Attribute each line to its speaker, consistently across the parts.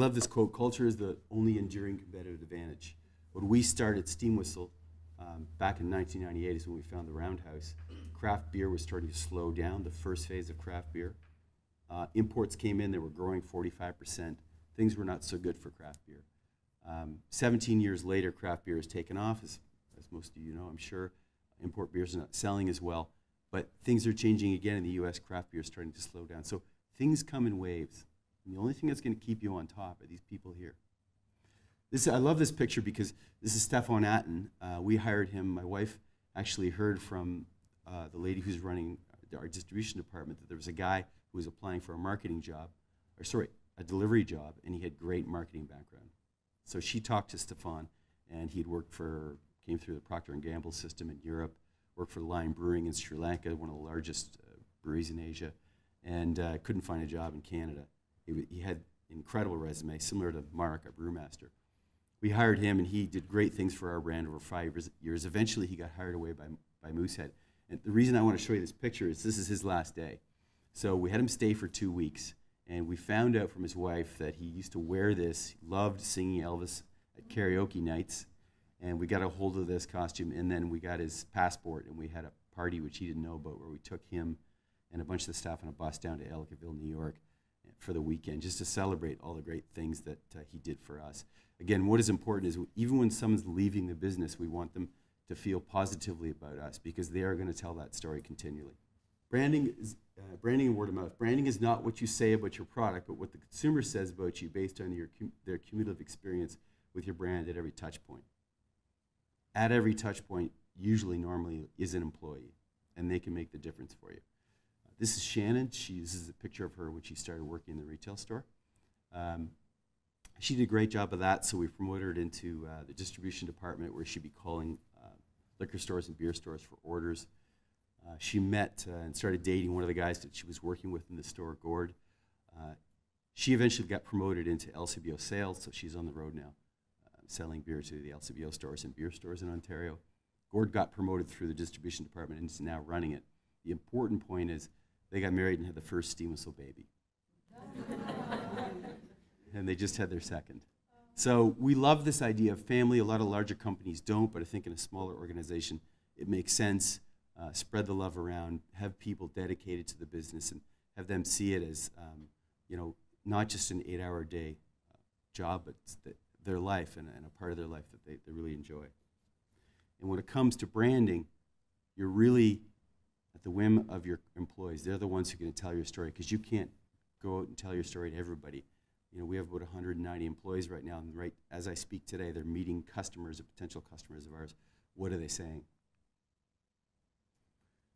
Speaker 1: love this quote culture is the only enduring competitive advantage. When we started Steam Whistle um, back in 1998 is when we found the Roundhouse. Craft beer was starting to slow down, the first phase of craft beer. Uh, imports came in, they were growing 45%. Things were not so good for craft beer. Um, 17 years later, craft beer has taken off, as, as most of you know, I'm sure. Import beers are not selling as well. But things are changing again in the US. Craft beer is starting to slow down. So things come in waves. And the only thing that's going to keep you on top are these people here. This, I love this picture because this is Stefan Atten. Uh, we hired him. My wife actually heard from uh, the lady who's running our distribution department that there was a guy who was applying for a marketing job, or sorry, a delivery job, and he had great marketing background. So she talked to Stefan, and he'd worked for, came through the Procter & Gamble system in Europe, worked for Lion Brewing in Sri Lanka, one of the largest uh, breweries in Asia, and uh, couldn't find a job in Canada. He, he had incredible resume, similar to Mark, our brewmaster. We hired him, and he did great things for our brand over five years. Eventually, he got hired away by, by Moosehead. And the reason I want to show you this picture is this is his last day. So we had him stay for two weeks, and we found out from his wife that he used to wear this, loved singing Elvis at karaoke nights, and we got a hold of this costume, and then we got his passport, and we had a party which he didn't know about, where we took him and a bunch of the staff on a bus down to Ellicottville, New York, for the weekend, just to celebrate all the great things that uh, he did for us. Again, what is important is even when someone's leaving the business, we want them to feel positively about us because they are going to tell that story continually. Branding is uh, branding and word of mouth. Branding is not what you say about your product, but what the consumer says about you based on your, their cumulative experience with your brand at every touch point at every touch point, usually normally is an employee, and they can make the difference for you. Uh, this is Shannon. She, this is a picture of her when she started working in the retail store. Um, she did a great job of that, so we promoted her into uh, the distribution department where she'd be calling uh, liquor stores and beer stores for orders. Uh, she met uh, and started dating one of the guys that she was working with in the store, Gord. Uh, she eventually got promoted into LCBO sales, so she's on the road now selling beer to the LCBO stores and beer stores in Ontario. Gord got promoted through the distribution department and is now running it. The important point is they got married and had the first steam whistle baby. and they just had their second. So we love this idea of family. A lot of larger companies don't, but I think in a smaller organization, it makes sense. Uh, spread the love around, have people dedicated to the business, and have them see it as, um, you know, not just an eight-hour day uh, job, but their life and, and a part of their life that they, they really enjoy. And when it comes to branding, you're really at the whim of your employees. They're the ones who are going to tell your story because you can't go out and tell your story to everybody. You know, we have about 190 employees right now, and right as I speak today, they're meeting customers or potential customers of ours. What are they saying?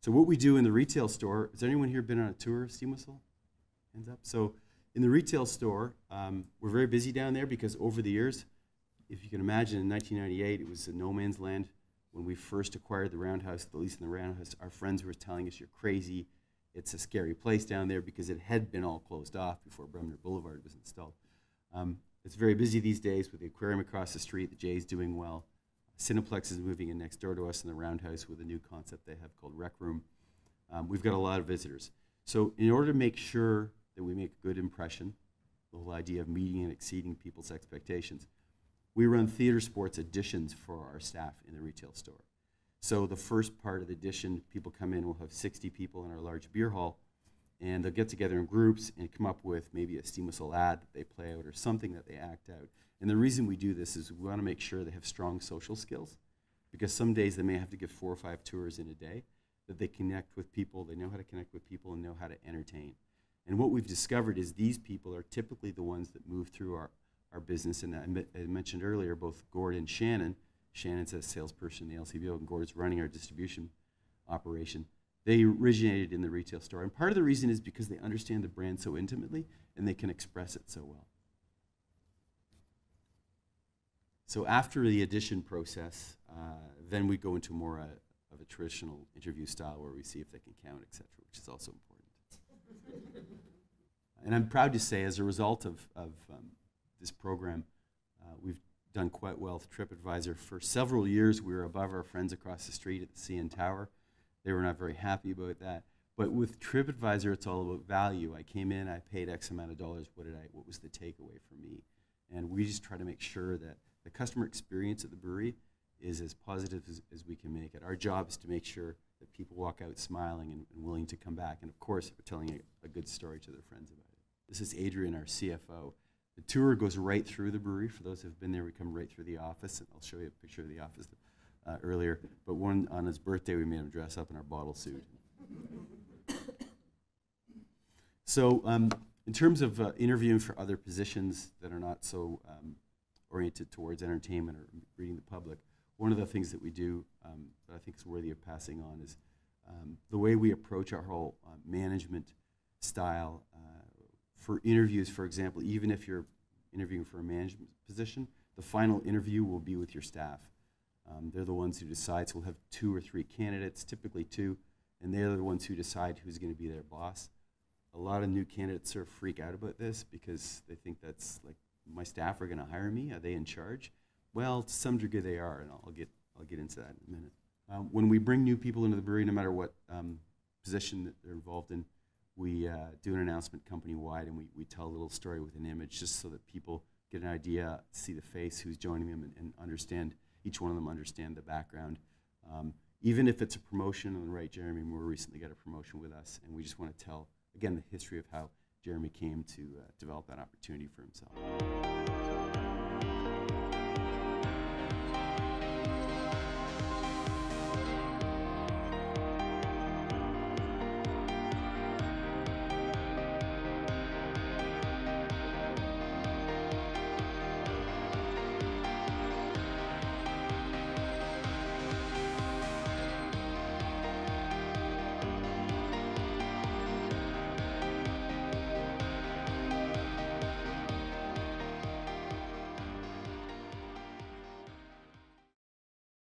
Speaker 1: So what we do in the retail store, has anyone here been on a tour of Steam Whistle? Hands up. So in the retail store, um, we're very busy down there because over the years, if you can imagine, in 1998, it was a no man's land when we first acquired the Roundhouse, the lease in the Roundhouse. Our friends were telling us, "You're crazy. It's a scary place down there because it had been all closed off before Bremner Boulevard was installed." Um, it's very busy these days with the aquarium across the street. The Jay's doing well. Cineplex is moving in next door to us in the Roundhouse with a new concept they have called Rec Room. Um, we've got a lot of visitors. So in order to make sure that we make a good impression, the whole idea of meeting and exceeding people's expectations. We run theater sports editions for our staff in the retail store. So the first part of the edition, people come in, we'll have 60 people in our large beer hall, and they'll get together in groups and come up with maybe a steam whistle ad that they play out or something that they act out. And the reason we do this is we want to make sure they have strong social skills because some days they may have to give four or five tours in a day, that they connect with people, they know how to connect with people and know how to entertain. And what we've discovered is these people are typically the ones that move through our, our business. And I, I mentioned earlier, both Gord and Shannon, Shannon's a salesperson in the LCBO, and Gord's running our distribution operation. They originated in the retail store. And part of the reason is because they understand the brand so intimately and they can express it so well. So after the addition process, uh, then we go into more uh, of a traditional interview style where we see if they can count, et cetera, which is also important and I'm proud to say, as a result of, of um, this program, uh, we've done quite well with TripAdvisor. For several years, we were above our friends across the street at the CN Tower. They were not very happy about that. But with TripAdvisor, it's all about value. I came in, I paid X amount of dollars. What did I? What was the takeaway for me? And we just try to make sure that the customer experience at the brewery is as positive as, as we can make it. Our job is to make sure that people walk out smiling and, and willing to come back. And of course, telling a, a good story to their friends about it. This is Adrian, our CFO. The tour goes right through the brewery. For those who have been there, we come right through the office, and I'll show you a picture of the office uh, earlier. But one on his birthday, we made him dress up in our bottle suit. so, um, in terms of uh, interviewing for other positions that are not so um, oriented towards entertainment or reading the public, one of the things that we do um, that I think is worthy of passing on is um, the way we approach our whole uh, management style uh, for interviews, for example, even if you're interviewing for a management position, the final interview will be with your staff. Um, they're the ones who decide. So we'll have two or three candidates, typically two, and they're the ones who decide who's going to be their boss. A lot of new candidates sort of freak out about this because they think that's like my staff are going to hire me. Are they in charge? Well, to some degree they are, and I'll get I'll get into that in a minute. Um, when we bring new people into the brewery, no matter what um, position that they're involved in, we uh, do an announcement company wide, and we, we tell a little story with an image, just so that people get an idea, see the face, who's joining them, and, and understand each one of them understand the background. Um, even if it's a promotion, and right, Jeremy Moore recently got a promotion with us, and we just want to tell again the history of how Jeremy came to uh, develop that opportunity for himself.